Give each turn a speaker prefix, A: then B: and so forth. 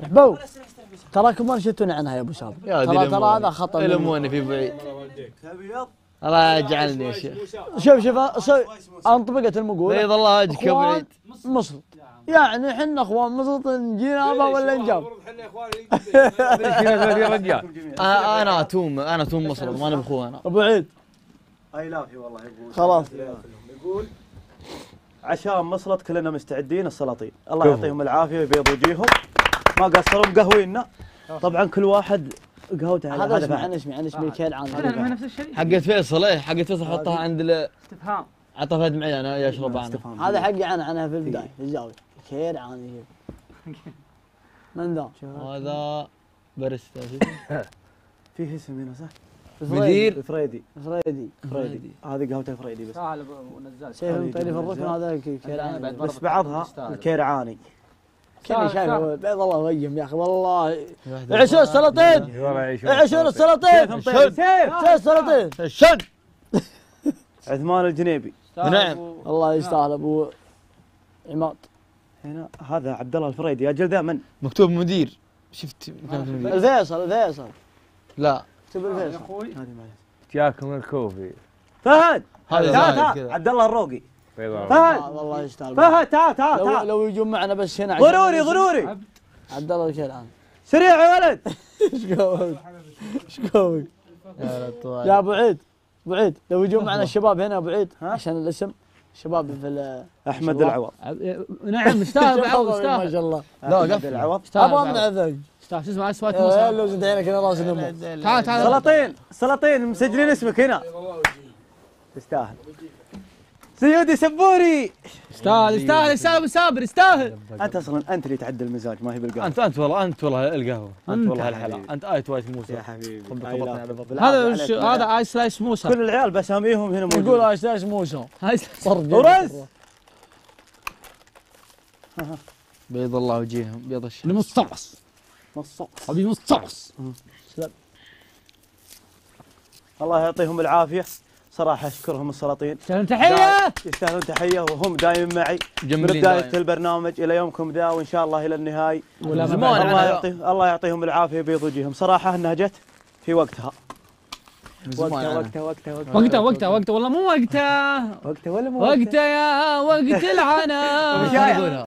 A: بو تراكم ما نشتون عنها يا أبو سامي
B: يا
A: ترى ترى هذا خطأ مني.
B: الموني في بعيد. الله يجعلني يا شيخ.
A: شوف شوف انطبقت المقولة.
B: بيض الله وجهك يا بعيد.
A: مصر. يعني إحنا إخوان مصر نجينا ابا ولا نجاب
B: يا رجال أنا أتوم أنا أتوم مصر باخوه أنا
A: أبو عيد.
C: اي لا والله يا أبو.
A: خلاص.
C: يقول عشان مصلت كلنا مستعدين السلاطين. الله يعطيهم العافية ويبيض وجيههم. ما قصروا مقهوينا طبعا كل واحد قهوته على
A: هذا
C: هذا
A: اسمع. أنا اسمع أنا اسمي كيل
D: كلنا نفس الشيء.
B: حقت فيصل إيه؟ حقت فيصل حطها عند ال-
D: استفهام.
B: عطى فهد معي أنا يشرب أنا.
C: استفهام.
A: هذا حقي أنا عنها في البداية. في الزاويه كيل عن من ذا؟
B: هذا باريستا
C: فيه اسم هنا صح؟
B: مدير.
C: فريدي.
A: فريدي.
C: فريدي. هذه قهوته فريدي بس.
D: تعال ونزل
A: سيف مطيري في الركن هذا كيل عن
C: بس بعضها الكيرعاني
A: كل شايفه. بيض الله وجههم يا أخي والله. عشان السلاطين عشان السلاطين
C: سيف
A: السلاطين
B: شن
C: عثمان الجنيبي.
B: نعم.
A: الله يستاهل أبو عماد.
C: هنا هذا عبد الله الفريدي. أجل ذا من؟
B: مكتوب مدير. شفت؟
A: الفيصل الفيصل.
B: لا.
A: اكتب الفيصل.
D: أخوي
C: هذه ما
E: جاكم الكوفي.
C: فهد!
B: هذا
C: عبد الله الروقي.
E: بيضاء
C: فهد.
A: والله يستاهل
C: فهد تعال تعال
A: لو
C: تعال.
A: لو يجون معنا بس هنا
C: ضروري ضروري.
A: عبد الله الكيلان
C: سريع يا ولد.
A: إيش قوك إيش قوك
B: يا
A: أبو عيد أبو عيد لو يجون معنا الشباب هنا أبو عيد؟ عشان الاسم. شباب في ال
C: أحمد العوض.
D: نعم يستاهل بعوض
A: ما
D: يستاهل
A: شاء الله.
B: لا قفل.
C: العوض.
D: أبغى
A: امنع ذاك
D: يستاهل شو اسمه؟ اسود موسى.
A: لو زد عينك أنا راس نمو
D: تعال تعال
C: سلاطين سلاطين مسجلين اسمك هنا. تستاهل. سيودي سبوري.
D: يستاهل يستاهل يستاهل أبو سابر يستاهل
C: أنت أصلا أنت اللي تعدل المزاج ما هي بالقهوة.
B: أنت أنت والله أنت والله القهوة. أنت
D: أنت.
B: والله
C: يا
B: الحلا
C: حبيبي.
B: أنت ايت وايت موسى.
C: يا حبيبي.
B: بطني.
D: هذا. هذا ايس سلايس موسى.
C: كل العيال بساميهم هنا
A: يقول
C: موجودين
A: إيش موسى.
C: ورز.
B: بيض الله وجيههم بيض الشمس.
D: المصطفص
C: نص
D: أبي مصطفص
C: الله يعطيهم العافية. صراحة أشكرهم السلاطين.
D: يستاهلون تحية!
C: يستاهلون تحية وهم دايم معي. من بداية
B: دايم.
C: البرنامج إلى يومكم ذا وإن شاء الله إلى
D: النهاية.
B: زمان
C: الله يعطيهم الله يعطيهم العافية بيض وجيههم صراحة انها جت في وقتها. وقتها. وقتها وقتها وقتها.
D: وقته وقته وقته والله مو وقته
C: وقتها ولا مو
D: وقته يا وقت العنا.